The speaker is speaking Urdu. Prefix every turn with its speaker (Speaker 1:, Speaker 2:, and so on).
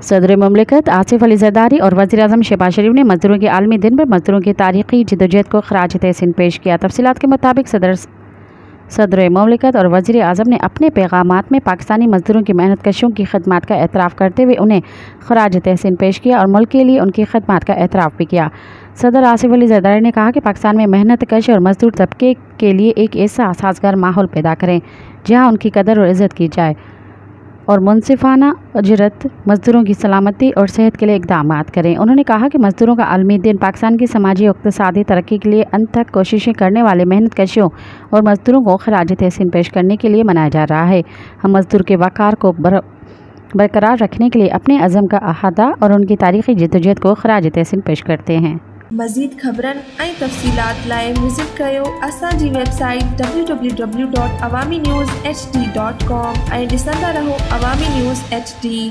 Speaker 1: صدر مملکت آصف علی زرداری اور وزیراعظم شہباز شریف نے مزدوروں کے عالمی دن پر مزدوروں کی تاریخی جدوجہد کو خراج تحسین پیش کیا۔ تفصیلات کے مطابق صدر صدر مملکت اور وزیر اعظم نے اپنے پیغامات میں پاکستانی مزدوروں کی محنت کشوں کی خدمات کا اعتراف کرتے ہوئے انہیں خراج تحسین پیش کیا اور ملک کے لیے ان کی خدمات کا اعتراف بھی کیا۔ صدر آصف علی زرداری نے کہا کہ پاکستان میں محنت کش اور مزدور طبقے کے لیے ایک ایسا سازگار ماحول پیدا کریں جہاں ان کی قدر اور عزت کی جائے۔ اور منصفانہ اجرت مزدوروں کی سلامتی اور صحت کے لیے اقدامات کریں۔ انہوں نے کہا کہ مزدوروں کا عالمی دن پاکستان کی سماجی اقتصادی ترقی کے لیے ان تک کوششیں کرنے والے محنت کشوں اور مزدوروں کو خراج تحسین پیش کرنے کے لیے منایا جا رہا ہے۔ ہم مزدور کے وقار کو بر، برقرار رکھنے کے لیے اپنے عزم کا احاطہ اور ان کی تاریخی جدوجہد کو خراج تحسین پیش کرتے ہیں۔
Speaker 2: مزید خبروں تفصیلات لائے visit کریبسائٹ W W W dot Awami news H D dot com رہو عوامی نیوز ایچ ڈی